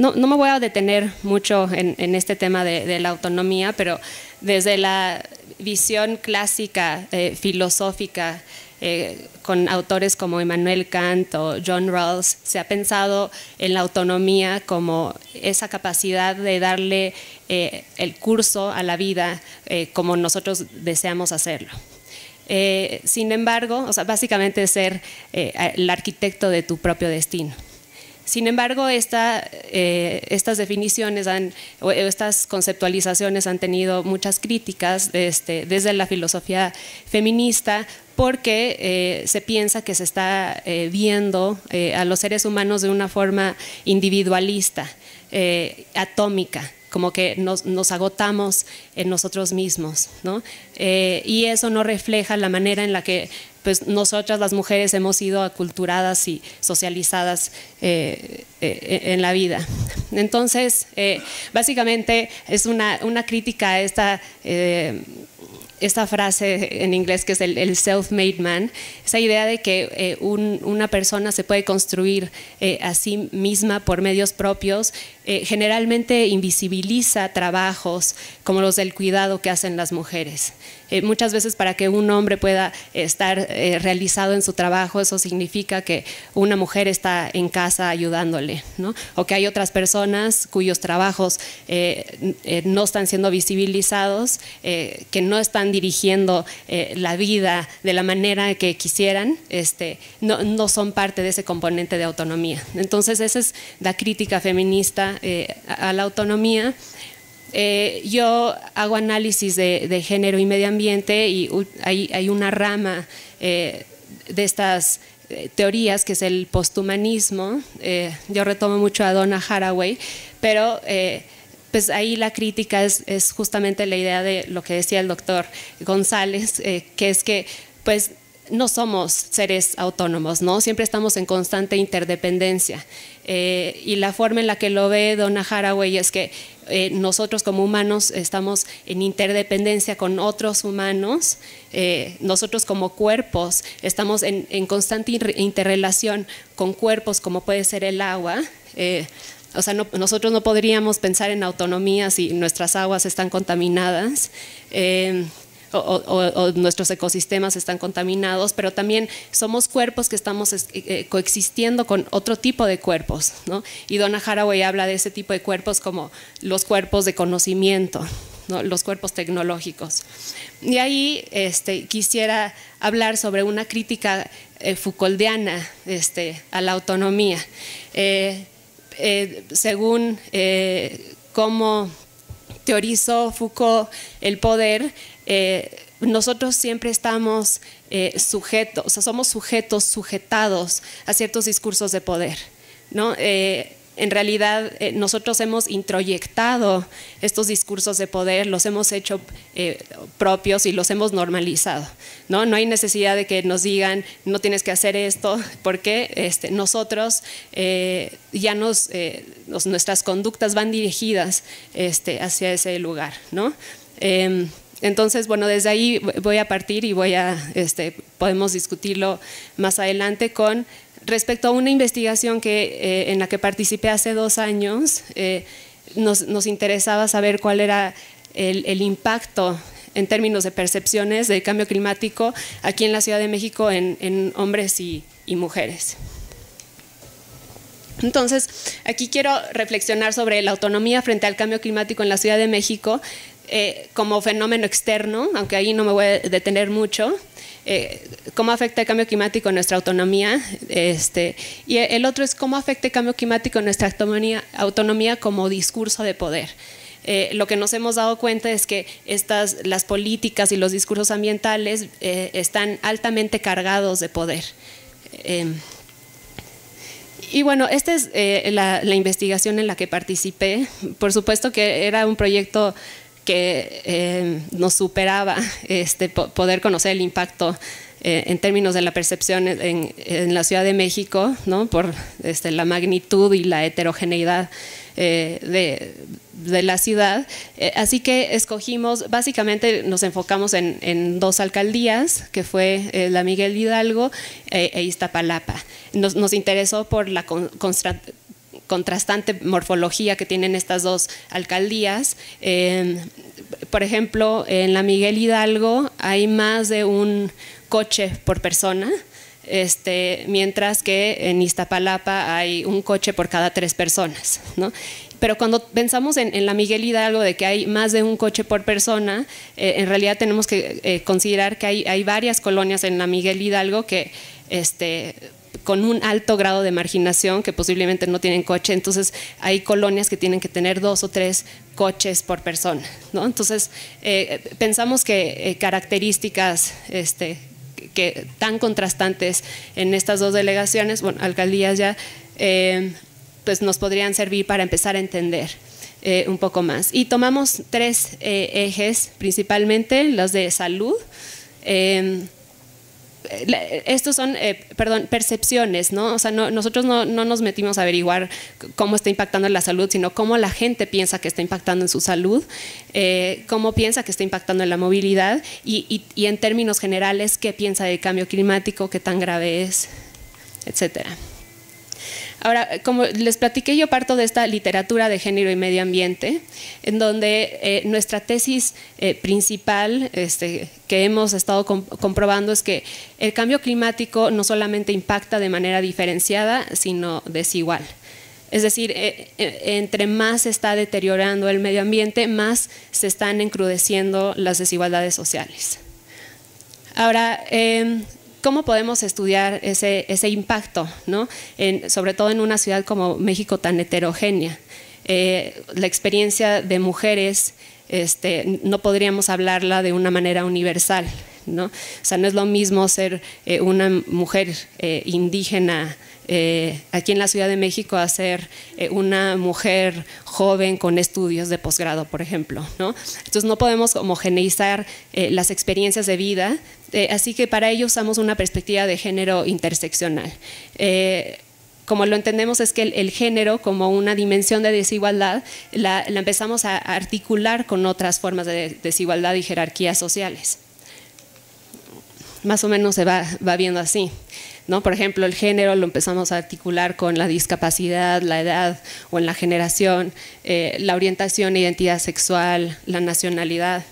no, me voy a detener mucho en, este tema de, la autonomía, pero desde la visión clásica, eh, filosófica, eh, con autores como Immanuel Kant o John Rawls, se ha pensado en la autonomía como esa capacidad de darle eh, el curso a la vida como nosotros deseamos hacerlo. sin embargo, o sea, básicamente ser el arquitecto de tu propio destino. Sin embargo, eh, estas definiciones o estas conceptualizaciones han tenido muchas críticas este, desde la filosofía feminista porque eh, se piensa que se está eh, viendo a los seres humanos de una forma individualista, atómica como que nos, agotamos en nosotros mismos, ¿no? y eso no refleja la manera en la que pues nosotras las mujeres hemos sido aculturadas y socializadas eh, eh, en la vida. Entonces, eh, básicamente es una, una, crítica a esta esta frase en inglés que es el, self-made man, esa idea de que una persona se puede construir a sí misma por medios propios, generalmente invisibiliza trabajos como los del cuidado que hacen las mujeres. Muchas veces para que un hombre pueda estar realizado en su trabajo, eso significa que una mujer está en casa ayudándole, ¿no? o que hay otras personas cuyos trabajos no están siendo visibilizados, que no están dirigiendo eh, la vida de la manera que quisieran, este, no, son parte de ese componente de autonomía. Entonces esa es la crítica feminista eh, a, la autonomía. Eh, yo hago análisis de, género y medio ambiente y hay, una rama de estas teorías que es el posthumanismo. yo retomo mucho a Donna Haraway, pero pues ahí la crítica es, justamente la idea de lo que decía el doctor González, eh, que es que pues no somos seres autónomos, ¿no? Siempre estamos en constante interdependencia. Eh, y la forma en la que lo ve Donna Haraway es que eh, nosotros como humanos estamos en interdependencia con otros humanos, nosotros como cuerpos estamos en, en, constante interrelación con cuerpos como puede ser el agua. O sea, nosotros no podríamos pensar en autonomía si nuestras aguas están contaminadas. Eh, o, nuestros ecosistemas están contaminados, pero también somos cuerpos que estamos eh, eh, coexistiendo con otro tipo de cuerpos. ¿no? Y Donna Haraway habla de ese tipo de cuerpos como los cuerpos de conocimiento, los cuerpos tecnológicos. Y ahí este, quisiera hablar sobre una crítica Foucauldiana este, a la autonomía. Eh, según eh, cómo teorizó Foucault el poder, eh, nosotros siempre estamos sujetos, o sea, somos sujetos, sujetados a ciertos discursos de poder. ¿no? En realidad eh, nosotros hemos introyectado estos discursos de poder, los hemos hecho eh, propios y los hemos normalizado. ¿no? no hay necesidad de que nos digan, no tienes que hacer esto, porque este, nosotros eh, ya nos, nuestras conductas van dirigidas este, hacia ese lugar. Em, entonces, bueno, desde ahí voy a partir y voy a, este, podemos discutirlo más adelante con respecto a una investigación que, eh, en la que participé hace dos años, eh, nos, interesaba saber cuál era el, impacto en términos de percepciones del cambio climático aquí en la Ciudad de México en, hombres y, mujeres. Entonces, aquí quiero reflexionar sobre la autonomía frente al cambio climático en la Ciudad de México eh, como fenómeno externo, aunque ahí no me voy a detener mucho, eh, cómo afecta el cambio climático nuestra autonomía, este, y el otro es cómo afecta el cambio climático nuestra autonomía, autonomía como discurso de poder. Eh, lo que nos hemos dado cuenta es que estas, las políticas y los discursos ambientales eh, están altamente cargados de poder. y bueno, esta es la, investigación en la que participé. Por supuesto que era un proyecto que eh, nos superaba este, poder conocer el impacto eh, en términos de la percepción en, la Ciudad de México, por este, la magnitud y la heterogeneidad eh, de, la ciudad. así que escogimos, básicamente nos enfocamos en, dos alcaldías, que fue la Miguel Hidalgo e Iztapalapa. Nos, interesó por la contrastante morfología que tienen estas dos alcaldías. por ejemplo, en la Miguel Hidalgo hay más de un coche por persona. Este, mientras que en Iztapalapa hay un coche por cada tres personas. ¿no? Pero cuando pensamos en, la Miguel Hidalgo de que hay más de un coche por persona, eh, en realidad tenemos que eh, considerar que hay, hay, varias colonias en la Miguel Hidalgo que este, con un alto grado de marginación que posiblemente no tienen coche, entonces hay colonias que tienen que tener dos o tres coches por persona. ¿no? Entonces eh, pensamos que características este, que, tan contrastantes en estas dos delegaciones, bueno, alcaldías ya, pues nos podrían servir para empezar a entender eh, un poco más. Y tomamos tres eh, ejes, principalmente los de salud. Estos son, eh, perdón, percepciones, ¿no? O sea, nosotros no, nos metimos a averiguar cómo está impactando en la salud, sino cómo la gente piensa que está impactando en su salud, cómo piensa que está impactando en la movilidad y, y en términos generales, qué piensa del cambio climático, qué tan grave es, etcétera. Ahora, como les platiqué, yo parto de esta literatura de género y medio ambiente, en donde eh, nuestra tesis eh, principal este, que hemos estado comprobando es que el cambio climático no solamente impacta de manera diferenciada, sino desigual. Es decir, eh, entre más se está deteriorando el medio ambiente, más se están encrudeciendo las desigualdades sociales. Ahora, em, ¿Cómo podemos estudiar ese, impacto, ¿no? sobre todo en una ciudad como México tan heterogénea? Eh, la experiencia de mujeres este, no podríamos hablarla de una manera universal. ¿no? O sea, no es lo mismo ser eh, una mujer eh, indígena aquí en la Ciudad de México a ser una mujer joven con estudios de posgrado, por ejemplo. ¿no? Entonces no podemos homogeneizar las experiencias de vida eh, así que para ello usamos una perspectiva de género interseccional. Eh, como lo entendemos es que el, género como una dimensión de desigualdad la, empezamos a articular con otras formas de desigualdad y jerarquías sociales. Más o menos se va, viendo así. ¿no? Por ejemplo, el género lo empezamos a articular con la discapacidad, la edad o en la generación, eh, la orientación identidad sexual, la nacionalidad.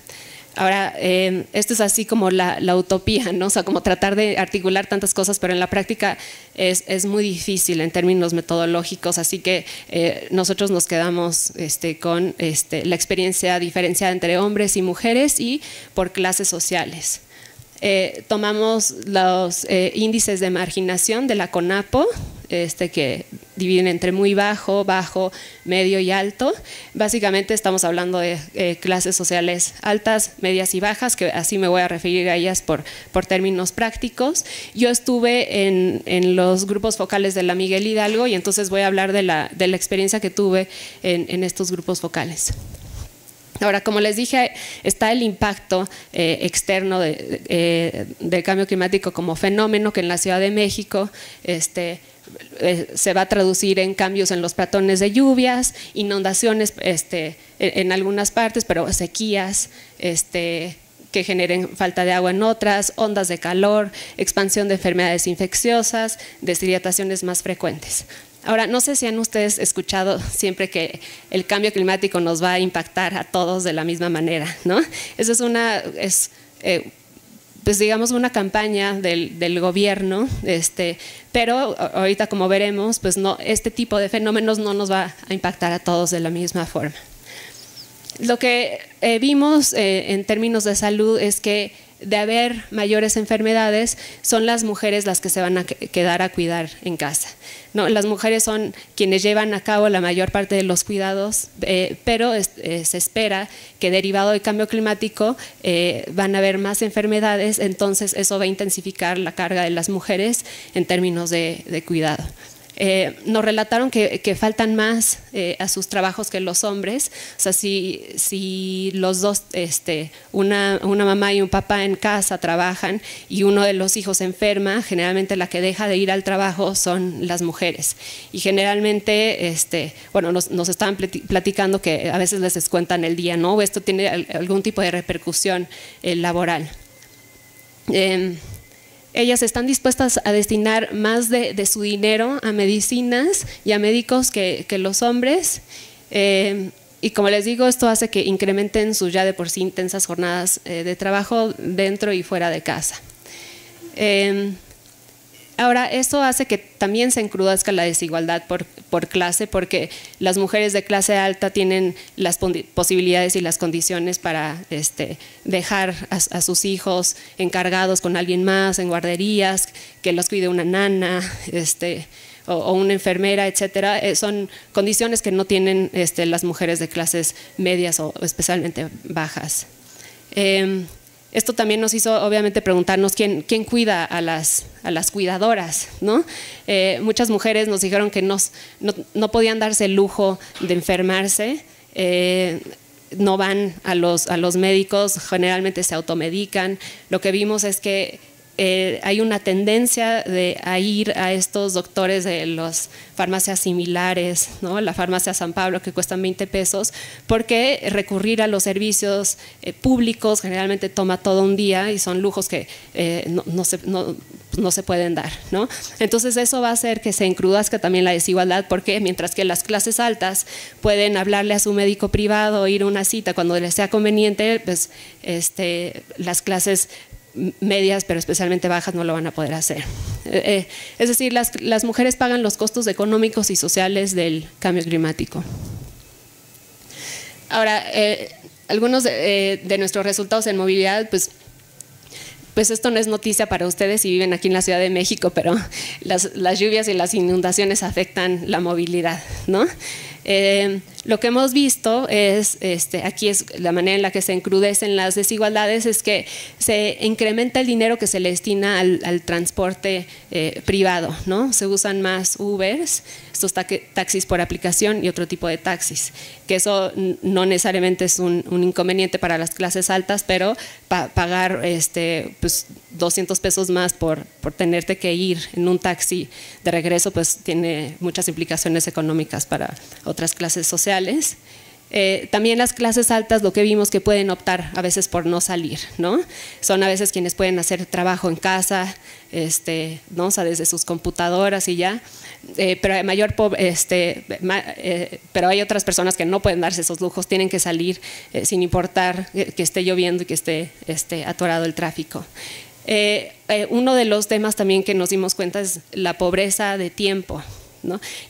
Ahora, eh, esto es así como la, utopía, ¿no? O sea, como tratar de articular tantas cosas, pero en la práctica es, muy difícil en términos metodológicos, así que eh, nosotros nos quedamos este, con este, la experiencia diferenciada entre hombres y mujeres y por clases sociales. Eh, tomamos los índices de marginación de la CONAPO, este, que dividen entre muy bajo, bajo, medio y alto. Básicamente estamos hablando de eh, clases sociales altas, medias y bajas, que así me voy a referir a ellas por, términos prácticos. Yo estuve en, los grupos focales de la Miguel Hidalgo y entonces voy a hablar de la, experiencia que tuve en estos grupos focales. Ahora, como les dije, está el impacto eh, externo eh, del cambio climático como fenómeno que en la Ciudad de México este, eh, se va a traducir en cambios en los patrones de lluvias, inundaciones este, en, algunas partes, pero sequías este, que generen falta de agua en otras, ondas de calor, expansión de enfermedades infecciosas, deshidrataciones más frecuentes. Ahora, no sé si han ustedes escuchado siempre que el cambio climático nos va a impactar a todos de la misma manera, ¿no? Eso es una, es, eh, pues digamos, una campaña del, gobierno, este, pero ahorita como veremos, pues no, este tipo de fenómenos no nos va a impactar a todos de la misma forma. Lo que eh, vimos eh, en términos de salud es que de haber mayores enfermedades, son las mujeres las que se van a quedar a cuidar en casa. Las mujeres son quienes llevan a cabo la mayor parte de los cuidados, eh, pero eh, se espera que derivado del cambio climático eh, van a haber más enfermedades, entonces eso va a intensificar la carga de las mujeres en términos de cuidado. Eh, nos relataron que, faltan más eh, a sus trabajos que los hombres. O sea, si, si los dos, este, una, una, mamá y un papá en casa trabajan y uno de los hijos enferma, generalmente la que deja de ir al trabajo son las mujeres. Y generalmente, este, bueno, nos, nos estaban platicando que a veces les descuentan el día, ¿no? Esto tiene algún tipo de repercusión eh, laboral. Em, ellas están dispuestas a destinar más de, su dinero a medicinas y a médicos que, los hombres. Eh, y como les digo, esto hace que incrementen sus ya de por sí intensas jornadas eh, de trabajo dentro y fuera de casa. Em, ahora, esto hace que también se encrudezca la desigualdad por, clase, porque las mujeres de clase alta tienen las posibilidades y las condiciones para este, dejar a, sus hijos encargados con alguien más en guarderías, que los cuide una nana, este, o, una enfermera, etcétera, eh, son condiciones que no tienen este, las mujeres de clases medias o especialmente bajas. Em, esto también nos hizo obviamente preguntarnos quién, quién cuida a las, a las cuidadoras. ¿no? Eh, muchas mujeres nos dijeron que nos, no, no, podían darse el lujo de enfermarse. Eh, no van a los, a los médicos, generalmente se automedican. Lo que vimos es que eh, hay una tendencia de a ir a estos doctores de las farmacias similares, ¿no? la farmacia San Pablo que cuestan 20 pesos, porque recurrir a los servicios eh, públicos generalmente toma todo un día y son lujos que eh, no, se, pueden dar. ¿no? Entonces eso va a hacer que se encrudazca también la desigualdad, porque mientras que las clases altas pueden hablarle a su médico privado, ir a una cita cuando les sea conveniente, pues este, las clases medias, pero especialmente bajas, no lo van a poder hacer. Eh, eh, es decir, las, las, mujeres pagan los costos económicos y sociales del cambio climático. Ahora, eh, algunos de, nuestros resultados en movilidad, pues, pues esto no es noticia para ustedes si viven aquí en la Ciudad de México, pero las, las lluvias y las inundaciones afectan la movilidad, ¿no? Lo que hemos visto es, este, aquí es la manera en la que se encrudecen las desigualdades, es que se incrementa el dinero que se le destina al, transporte eh, privado, ¿no? Se usan más Ubers, estos taxis por aplicación y otro tipo de taxis, que eso no necesariamente es un, inconveniente para las clases altas, pero pagar este, pues, 200 pesos más por, por tenerte que ir en un taxi de regreso, pues tiene muchas implicaciones económicas para otras clases sociales eh, también las clases altas lo que vimos que pueden optar a veces por no salir, ¿no? Son a veces quienes pueden hacer trabajo en casa, este, ¿no? O sea, desde sus computadoras y ya, eh, pero hay mayor este, eh, pero hay otras personas que no pueden darse esos lujos, tienen que salir sin importar que esté lloviendo y que esté este, atorado el tráfico. uno de los temas también que nos dimos cuenta es la pobreza de tiempo,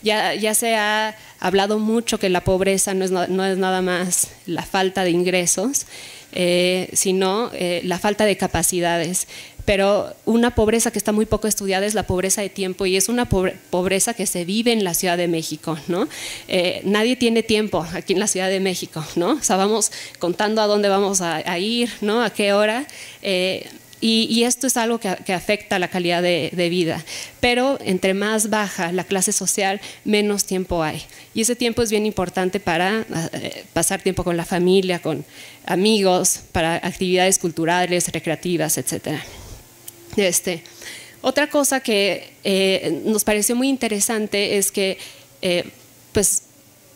ya, se ha hablado mucho que la pobreza no es, nada más la falta de ingresos, eh, sino eh, la falta de capacidades. Pero una pobreza que está muy poco estudiada es la pobreza de tiempo y es una pobreza que se vive en la Ciudad de México. Eh, nadie tiene tiempo aquí en la Ciudad de México. ¿no? O sea, vamos contando a dónde vamos a, ir, ¿no? a qué hora. Y, esto es algo que, afecta la calidad de, vida. Pero entre más baja la clase social, menos tiempo hay. Y ese tiempo es bien importante para eh, pasar tiempo con la familia, con amigos, para actividades culturales, recreativas, etc. Este, otra cosa que eh, nos pareció muy interesante es que eh, pues,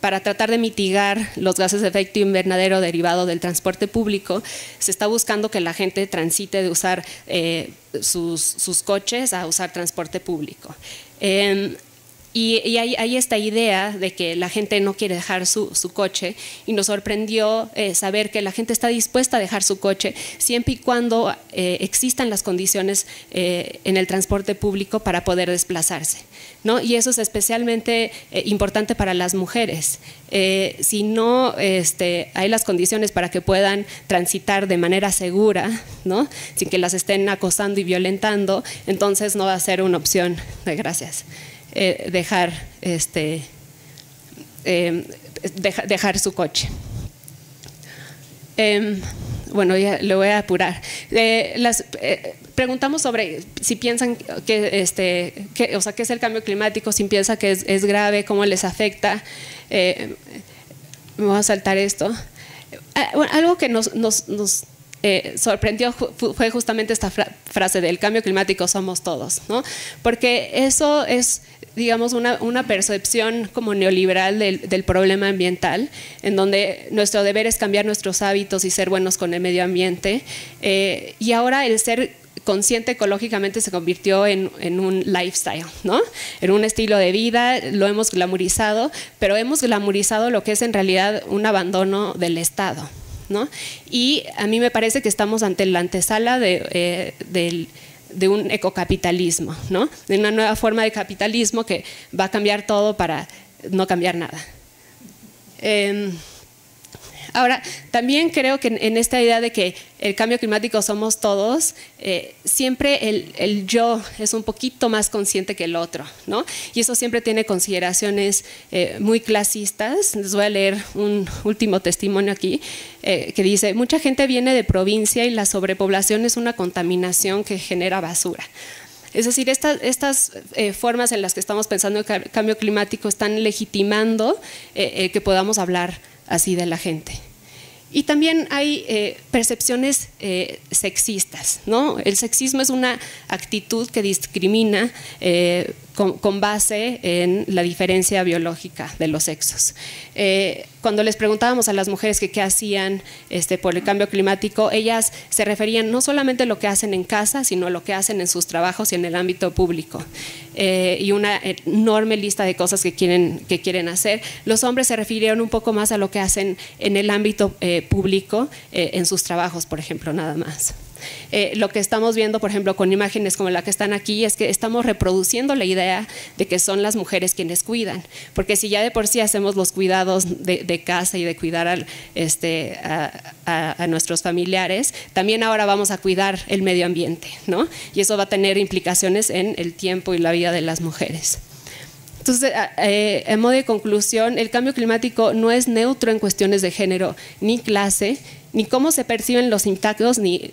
para tratar de mitigar los gases de efecto invernadero derivado del transporte público, se está buscando que la gente transite de usar eh, sus, coches a usar transporte público. Em, y, hay, esta idea de que la gente no quiere dejar su, coche y nos sorprendió eh, saber que la gente está dispuesta a dejar su coche siempre y cuando eh, existan las condiciones eh, en el transporte público para poder desplazarse. ¿no? Y eso es especialmente importante para las mujeres. si no este, hay las condiciones para que puedan transitar de manera segura, ¿no? sin que las estén acosando y violentando, entonces no va a ser una opción. Gracias. Eh, dejar, este, em, dejar su coche. Em, bueno, ya lo voy a apurar. Eh, eh, preguntamos sobre si piensan que, este, que, o sea, qué es el cambio climático, si piensan que es, grave, cómo les afecta. me voy a saltar esto. algo que nos, nos sorprendió fue justamente esta frase del cambio climático somos todos, ¿no? Porque eso es digamos, una, una, percepción como neoliberal del, problema ambiental, en donde nuestro deber es cambiar nuestros hábitos y ser buenos con el medio ambiente. Eh, y ahora el ser consciente ecológicamente se convirtió en, un lifestyle, ¿no? En un estilo de vida, lo hemos glamorizado, pero hemos glamorizado lo que es en realidad un abandono del Estado, Y a mí me parece que estamos ante la antesala de, eh, un ecocapitalismo. De una nueva forma de capitalismo que va a cambiar todo para no cambiar nada. Em, Ahora, también creo que en, esta idea de que el cambio climático somos todos, eh, siempre el, yo es un poquito más consciente que el otro, ¿no? Y eso siempre tiene consideraciones eh, muy clasistas. Les voy a leer un último testimonio aquí eh, que dice, mucha gente viene de provincia y la sobrepoblación es una contaminación que genera basura. Es decir, estas formas en las que estamos pensando en el cambio climático están legitimando que podamos hablar así de la gente. Y también hay eh, percepciones eh, sexistas, ¿no? El sexismo es una actitud que discrimina eh, con, base en la diferencia biológica de los sexos. Cuando les preguntábamos a las mujeres qué hacían este, por el cambio climático, ellas se referían no solamente a lo que hacen en casa, sino a lo que hacen en sus trabajos y en el ámbito público. Y una enorme lista de cosas que quieren, que quieren hacer. Los hombres se refirieron un poco más a lo que hacen en el ámbito eh, público, en sus trabajos, por ejemplo, nada más. Eh, lo que estamos viendo, por ejemplo, con imágenes como la que están aquí, es que estamos reproduciendo la idea de que son las mujeres quienes cuidan, porque si ya de por sí hacemos los cuidados de, casa y de cuidar este, a, nuestros familiares, también ahora vamos a cuidar el medio ambiente, ¿no? Y eso va a tener implicaciones en el tiempo y la vida de las mujeres. Entonces, eh, en modo de conclusión, el cambio climático no es neutro en cuestiones de género ni clase, ni cómo se perciben los impactos, ni,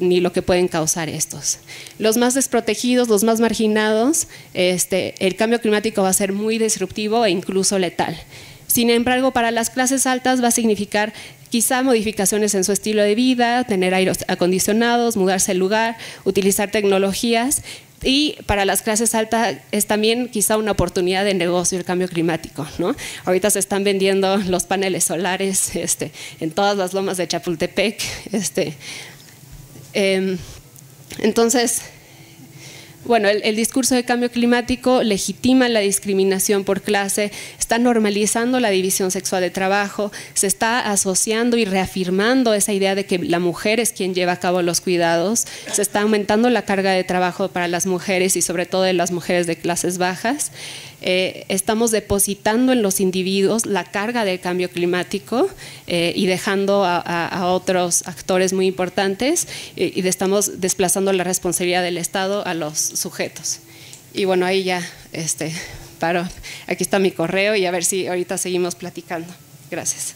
ni, lo que pueden causar estos. Los más desprotegidos, los más marginados, este, el cambio climático va a ser muy disruptivo e incluso letal. Sin embargo, para las clases altas va a significar quizá modificaciones en su estilo de vida, tener aire acondicionados, mudarse el lugar, utilizar tecnologías y para las clases altas es también quizá una oportunidad de negocio el cambio climático. ¿no? Ahorita se están vendiendo los paneles solares este, en todas las lomas de Chapultepec. Este, em, entonces, bueno, el, discurso de cambio climático legitima la discriminación por clase, está normalizando la división sexual de trabajo, se está asociando y reafirmando esa idea de que la mujer es quien lleva a cabo los cuidados, se está aumentando la carga de trabajo para las mujeres y sobre todo de las mujeres de clases bajas. Eh, estamos depositando en los individuos la carga del cambio climático eh, y dejando a, otros actores muy importantes eh, y estamos desplazando la responsabilidad del Estado a los sujetos. Y bueno, ahí ya este, paro. Aquí está mi correo y a ver si ahorita seguimos platicando. Gracias.